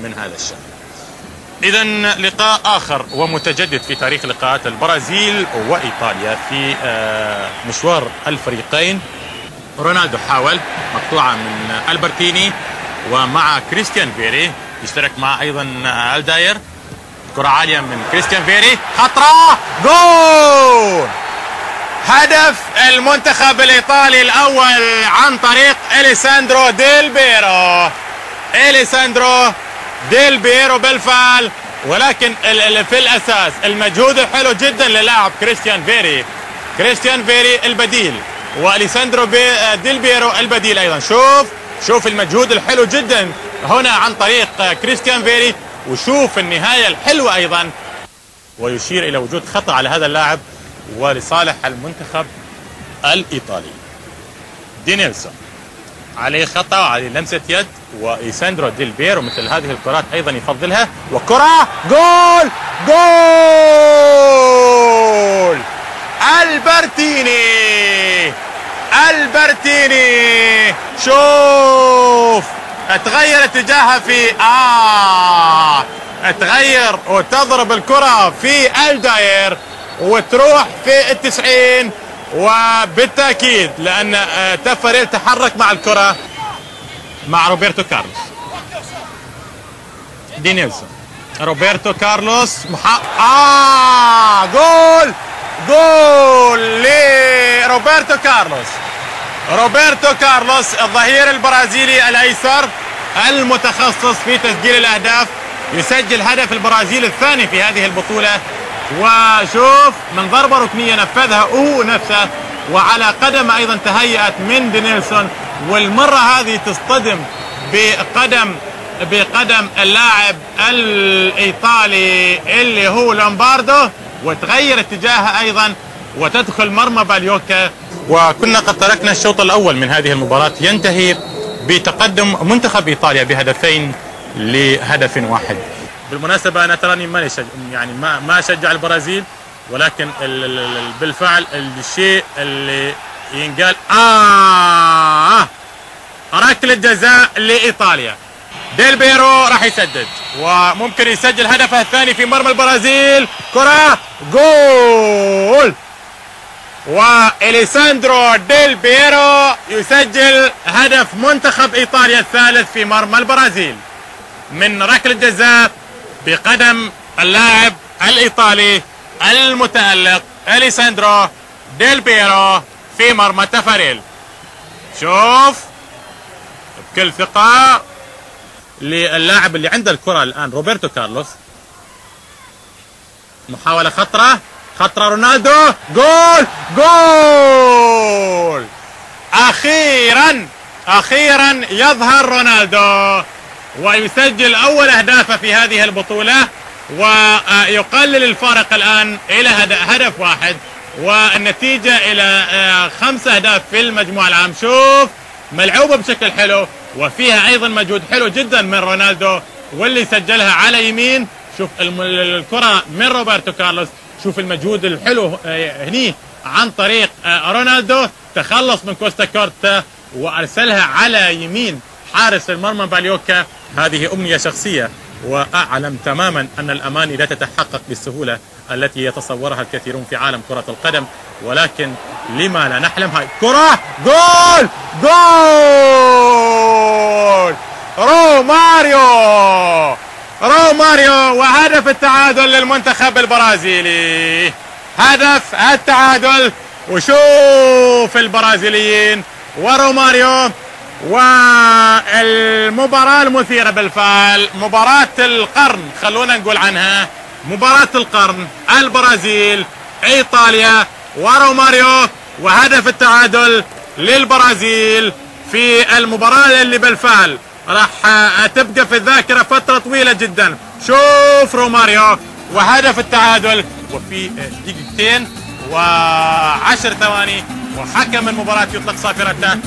من هذا إذا لقاء آخر ومتجدد في تاريخ لقاءات البرازيل وإيطاليا في آه، مشوار الفريقين. رونالدو حاول مقطوعة من ألبرتيني ومع كريستيان فيري يشترك مع أيضا ألداير. كرة عالية من كريستيان فيري. خطرة. جول. هدف المنتخب الإيطالي الأول عن طريق إليساندرو ديل بيرو. إليساندرو ديل بيرو بالفعل. ولكن في الأساس المجهود الحلو جدا للاعب كريستيان فيري. كريستيان فيري البديل. وأليساندرو بي ديل بيرو البديل أيضا. شوف. شوف المجهود الحلو جدا هنا عن طريق كريستيان فيري. وشوف النهاية الحلوة أيضا. ويشير إلى وجود خطأ على هذا اللاعب ولصالح المنتخب الإيطالي. دي نيلسون عليه خطأ وعليه لمسة يد وإيساندرو ديل بيرو مثل هذه الكرات أيضا يفضلها. وكرة! جول! جول! ألبرتيني! ألبرتيني! شوف تغير اتجاهها في آه تغير وتضرب الكرة في ألداير وتروح في التسعين وبالتأكيد لأن آه، تفاريل تحرك مع الكرة مع روبرتو كارلوس. دي نيلسون روبرتو كارلوس محا... آه جول! جول لروبرتو كارلوس. روبرتو كارلوس الظهير البرازيلي الأيسر المتخصص في تسجيل الأهداف يسجل هدف البرازيل الثاني في هذه البطولة. وشوف من ضربة ركنية نفذها هو نفسه وعلى قدم أيضا تهيأت من دينيلسون. والمرة هذه تصطدم بقدم بقدم اللاعب الإيطالي اللي هو لومباردو وتغير اتجاهها أيضا. وتدخل مرمى باليوكا. وكنا قد تركنا الشوط الأول من هذه المباراة ينتهي بتقدم منتخب إيطاليا بهدفين لهدف واحد. بالمناسبة أنا تراني ما يعني ما ما أشجع البرازيل ولكن ال ال بالفعل الشيء اللي ينقال آه! ركله جزاء لإيطاليا. ديل بيرو راح يسدد وممكن يسجل هدفه الثاني في مرمى البرازيل. كرة جول! وإليساندرو ديل بيرو يسجل هدف منتخب إيطاليا الثالث في مرمى البرازيل. من ركلة جزاء بقدم اللاعب الإيطالي المتألق إليساندرو ديل بيرو في مرمى تفاريل شوف بكل ثقة للاعب اللي عنده الكرة الآن روبرتو كارلوس. محاولة خطرة. خطره رونالدو. جول جول أخيرا أخيرا يظهر رونالدو ويسجل اول اهدافه في هذه البطولة ويقلل الفارق الآن إلى هدف واحد والنتيجه إلى آه، خمس اهداف في المجموع العام. شوف ملعوبة بشكل حلو وفيها أيضا مجهود حلو جدا من رونالدو واللي سجلها على يمين. شوف الكرة من روبرتو كارلوس. شوف المجهود الحلو آه، هني عن طريق آه، رونالدو. تخلص من كوستا كورتا وأرسلها على يمين حارس المرمى باليوكا. هذه أمنية شخصية وأعلم تماما أن الاماني لا تتحقق بالسهولة التي يتصورها الكثيرون في عالم كرة القدم. ولكن لما لا نحلم هاي كرة جول جول! روماريو! روماريو وهدف التعادل للمنتخب البرازيلي. هدف التعادل. وشوف البرازيليين وروماريو والمباراة المثيرة بالفعل. مباراة القرن خلونا نقول عنها. مباراة القرن البرازيل إيطاليا وروماريو وهدف التعادل للبرازيل في المباراة اللي بالفعل راح تبقى في الذاكرة فترة طويلة جدا. شوف روماريو وهدف التعادل. وفي دقيقتين وعشر ثواني وحكم المباراة يطلق صافرته.